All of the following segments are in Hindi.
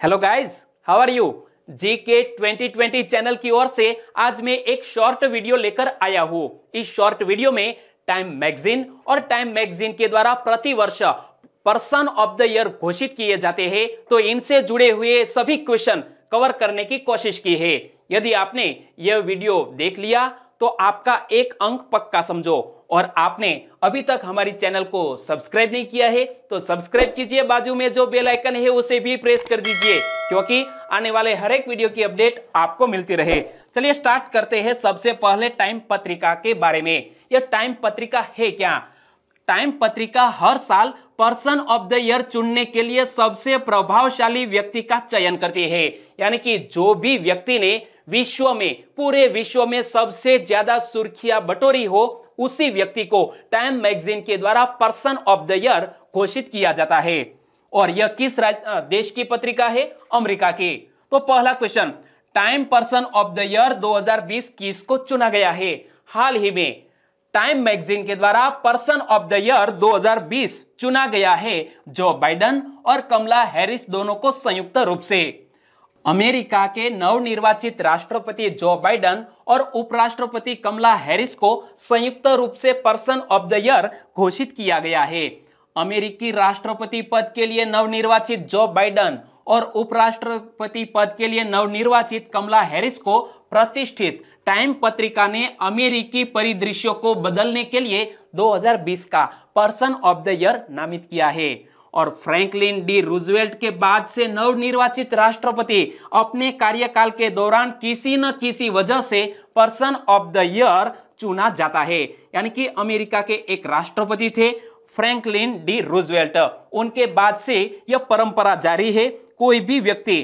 Hello guys how are you GK 2020 channel की ओर से आज मैं एक शॉर्ट वीडियो लेकर आया हूँ। इस शॉर्ट वीडियो में टाइम मैगजीन और टाइम मैगजीन के द्वारा प्रति वर्ष पर्सन ऑफ़ द ईयर घोषित किए जाते हैं तो इनसे जुड़े हुए सभी क्वेश्चन कवर करने की कोशिश की है। यदि आपने यह वीडियो देख लिया तो आपका एक अंक पक्का समझो। और आपने अभी तक हमारी चैनल को सब्सक्राइब नहीं किया है तो सब्सक्राइब कीजिए, बाजू में जो बेल आइकन है, उसे भी प्रेस कर दीजिए, क्योंकि आने वाले हर एक वीडियो की अपडेट आपको मिलती रहे। चलिए स्टार्ट करते हैं सबसे पहले टाइम पत्रिका के बारे में। यह टाइम पत्रिका है क्या? टाइम पत्रिका हर साल पर्सन ऑफ़ द ईयर चुनने के लिए सबसे प्रभावशाली व्यक्ति का चयन करती है। यानी कि जो भी व्यक्ति ने विश्व में पूरे विश्व में सबसे ज़्यादा सुर्खियाँ बटोरी हो, उसी व्यक्ति को टाइम मैगजीन के द्वारा पर्सन ऑफ़ द ईयर घोषित किया जाता है। और यह किस देश की पत्रिका है? अमेरिका की। तो पहला question Time person of the year 2020 किसको चुना गया है? हाल ही में, टाइम मैगजीन के द्वारा पर्सन ऑफ़ द ईयर 2020 चुना गया है जो बाइडन और कमला हैरिस दोनों को संयुक्त रूप से। अमेरिका के नवनिर्वाचित राष्ट्रपति जो बाइडन और उपराष्ट्रपति कमला हैरिस को संयुक्त रूप से पर्सन ऑफ़ द ईयर घोषित किया गया है। अमेरिकी राष्ट्रपति पद के लिए नवनिर्वाचित जो बाइडन और उपराष्ट्रपति पद के लिए नवनिर्वाचित कमला हैरिस को प्रतिष्ठित टाइम पत्रिका ने अमेरिकी परिदृश्यों को बदलने के लिए 2020 का पर्सन ऑफ़ द ईयर नामित किया है। और फ्रैंकलिन डी रूजवेल्ट के बाद से नवनिर्वाचित राष्ट्रपति अपने कार्यकाल के दौरान किसी न किसी वजह से पर्सन ऑफ़ द ईयर चुना जाता है। यानी कि अमेरिका के एक राष्ट्रपति थे फ्रैंकलिन डी रूजवेल्ट। उनके बाद से यह परंपरा जारी है। कोई भी व्यक्ति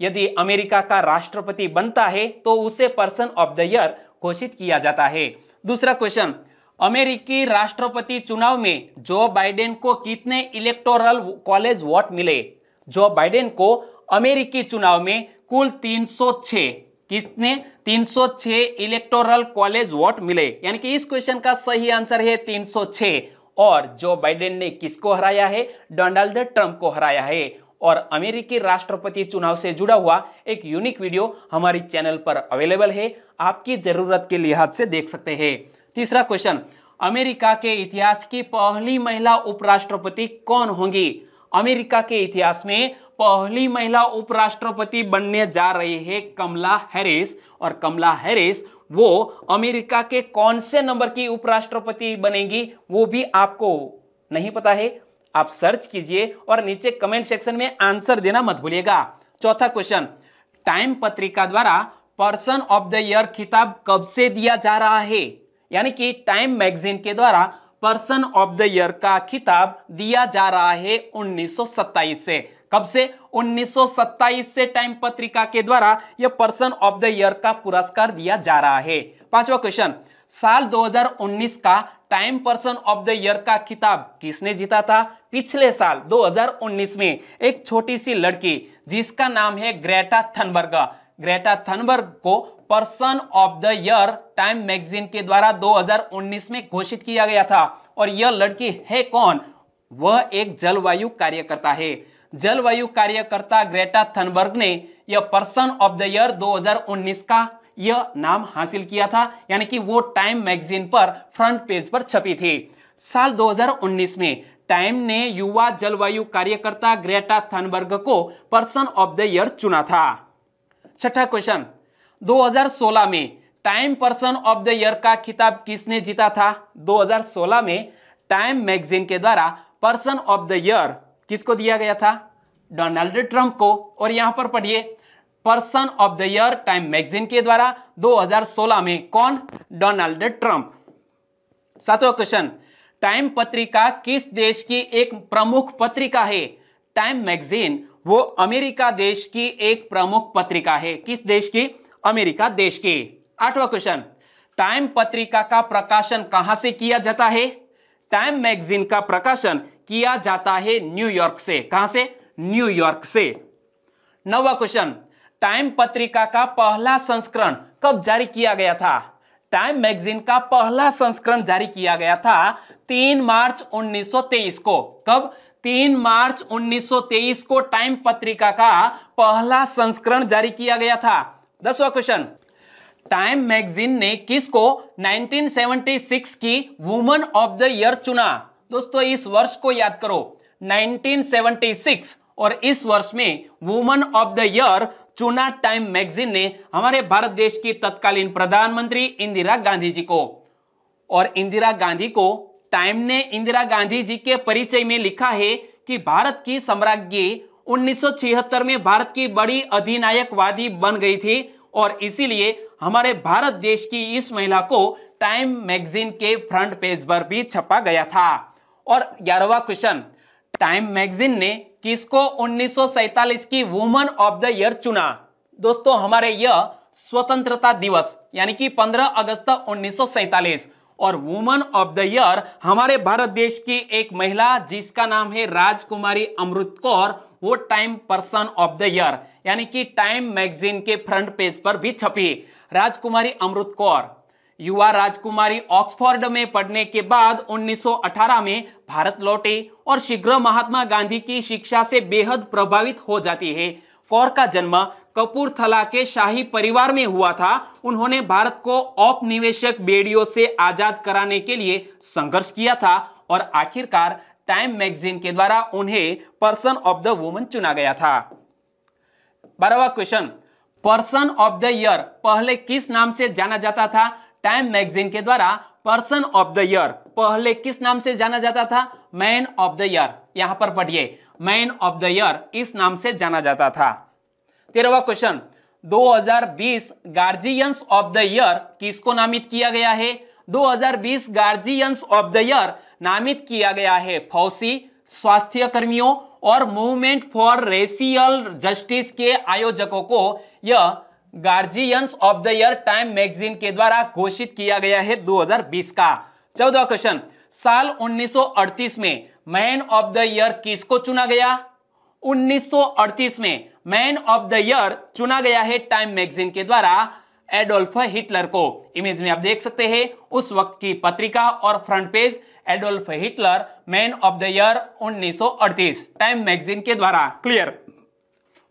यदि अमेरिका का राष्ट्रपति बनता है तो उसे पर्सन ऑफ़ द ईयर घोषित किया जाता है। दूसरा क्वेश्चन अमेरिकी राष्ट्रपति चुनाव में जो बाइडेन को कितने इलेक्टोरल कॉलेज वोट मिले? जो बाइडेन को अमेरिकी चुनाव में कुल 306 किसने 306 इलेक्टोरल कॉलेज वोट मिले? यानी कि इस क्वेश्चन का सही आंसर है 306 और जो बाइडेन ने किसको हराया है? डोनाल्ड ट्रंप को हराया है। और अमेरिकी राष्ट्रपति चुनाव से जुड़ा हुआ एक यूनिक वीडियो हमारी चैनल पर अवेलेबल है। आपकी ज़रूरत के लिहाज से देख सकते हैं। तीसरा क्वेश्चन अमेरिका के इतिहास की पहली महिला उपराष्ट्रपति कौन होंगी? अमेरिका के इतिहास में पहली महिला उपराष्ट्रपति बनने जा रही है कमला हैरिस, और कमला हैरिस वो अमेरिका के कौन से नंबर की उपराष्ट्रपति बनेगी, वो भी आपको नहीं पता है। आप सर्च कीजिए और नीचे कमेंट सेक्शन में आंसर देना मत भूलिएगा। चौथा क्वेश्चन टाइम पत्रिका द्वारा पर्सन ऑफ़ द ईयर खिताब कब से दिया जा रहा है? यानी कि टाइम मैगजीन के द्वारा पर्सन ऑफ़ द ईयर का खिताब दिया जा रहा है 1927 से कब से? 1927 से टाइम पत्रिका के द्वारा यह पर्सन ऑफ़ द ईयर का पुरस्कार दिया जा रहा है। पांचवा क्वेश्चन, साल 2019 का Time person of the year का खिताब किसने जीता था? पिछले साल 2019 में एक छोटी सी लड़की जिसका नाम है ग्रेटा थनबर्ग ग्रेटा थनबर्ग को person of the year Time magazine के द्वारा 2019 में घोषित किया गया था। और यह लड़की है कौन? वह एक जलवायु कार्यकर्ता है। जलवायु कार्यकर्ता ग्रेटा थनबर्ग ने यह पर्सन ऑफ़ द ईयर 2019 का यह नाम हासिल किया था। यानी कि वो टाइम मैगजीन पर फ्रंट पेज पर छपी थी। साल 2019 में टाइम ने युवा जलवायु कार्यकर्ता ग्रेटा थनबर्ग को पर्सन ऑफ़ द ईयर चुना था। छठा क्वेश्चन 2016 में Time person of the year का खिताब किसने जीता था? 2016 में टाइम मैगजीन के द्वारा पर्सन ऑफ़ द ईयर किसको दिया गया था? डोनाल्ड ट्रंप को। और यहाँ पर पढ़िए। Person of the year Time magazine के द्वारा 2016 में कौन? डोनाल्ड ट्रंप सातवां क्वेश्चन टाइम पत्रिका किस देश की एक प्रमुख पत्रिका है? टाइम मैगजीन वो अमेरिका देश की एक प्रमुख पत्रिका है। किस देश की? अमेरिका देश की। आठवां क्वेश्चन टाइम पत्रिका का प्रकाशन कहाँ से किया जाता है? टाइम मैगजीन का प्रकाशन किया जाता है न्यूयॉर्क से। कहाँ से? न्यूयॉर्क से। नवा क्वेश्चन टाइम पत्रिका का पहला संस्करण कब जारी किया गया था? टाइम मैगजीन का पहला संस्करण जारी किया गया था 3 मार्च 1923 को। कब? तीन मार्च 1923 को टाइम पत्रिका का पहला संस्करण जारी किया गया था। दसवा क्वेश्चन टाइम मैगजीन ने किसको 1976 की वुमन ऑफ़ द ईयर चुना? दोस्तों, इस वर्ष को याद करो 1976 और इस वर्ष में वुमन ऑफ़ द ईयर चुना टाइम मैगजीन ने हमारे भारत देश की तत्कालीन प्रधानमंत्री इंदिरा गांधी जी को। और इंदिरा गांधी को टाइम ने इंदिरा गांधी जी के परिचय में लिखा है कि भारत की सम्राज्ञी 1976 में भारत की बड़ी अधिनायकवादी बन गई थी और इसीलिए हमारे भारत देश की इस महिला को टाइम मैगजीन के फ्रंट पेज पर भी छपा गया था। और ग्यारहवा क्वेश्चन टाइम मैगजीन ने किसको 1947 की वुमन ऑफ़ द ईयर चुना? दोस्तों, हमारे यह स्वतंत्रता दिवस, यानी कि 15 अगस्त उन्नीस और वुमन ऑफ़ द ईयर हमारे भारत देश की एक महिला जिसका नाम है राजकुमारी अमृत कौर, वो Time person of the year यानी कि टाइम मैगजीन के फ्रंट पेज पर भी छपी। राजकुमारी अमृत कौर, युवा राजकुमारी ऑक्सफोर्ड में पढ़ने के बाद 1918 में भारत लौटे और शीघ्र महात्मा गांधी की शिक्षा से बेहद प्रभावित हो जाती है। कौर का जन्म कपूरथला के शाही परिवार में हुआ था। उन्होंने भारत को औपनिवेशक बेड़ियों से आज़ाद कराने के लिए संघर्ष किया था और आखिरकार टाइम मैगजीन के द्वारा उन्हें पर्सन ऑफ़ द वुमन चुना गया था। बारहवा question, person of the year पहले किस नाम से जाना जाता था? टाइम मैगजीन के द्वारा पर्सन ऑफ़ द ईयर पहले किस नाम से जाना जाता था? Man of the year. यहाँ पर पढ़िए। मैन ऑफ़ द ईयर इस नाम से जाना जाता था। तेरहवा question 2020 guardians of the year किसको नामित किया गया है? 2020 गार्जियंस ऑफ़ द ईयर नामित किया गया है। फौसी स्वास्थ्य कर्मियों और मूवमेंट फॉर रेसियल जस्टिस के आयोजकों को यह guardians of the year Time magazine के द्वारा घोषित किया गया है 2020 का। चौदह क्वेश्चन साल 1938 में मैन ऑफ़ द ईयर किसको चुना गया? 1938 में मैन ऑफ़ द ईयर चुना गया है टाइम मैगजीन के द्वारा एडोल्फ हिटलर को। इमेज में आप देख सकते हैं, उस वक्त की पत्रिका और front page Adolf Hitler, man of the year 1938 Time magazine के द्वारा। क्लियर?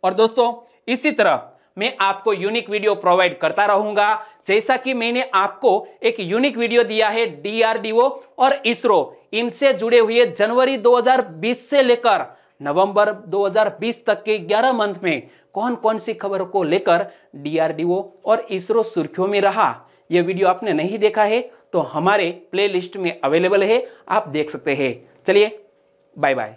और दोस्तों, इसी तरह मैं आपको यूनिक वीडियो प्रोवाइड करता रहूँगा। जैसा कि मैंने आपको एक यूनिक वीडियो दिया है डीआरडीओ और इसरो। इनसे जुड़े हुए जनवरी 2020 से लेकर नवंबर 2020 तक के 11 मंथ में कौन कौन सी खबर को लेकर डीआरडीओ और इसरो सुर्खियों में रहा यह वीडियो आपने नहीं देखा है तो हमारे प्लेलिस्ट में अवेलेबल है, आप देख सकते हैं। चलिए बाय बाय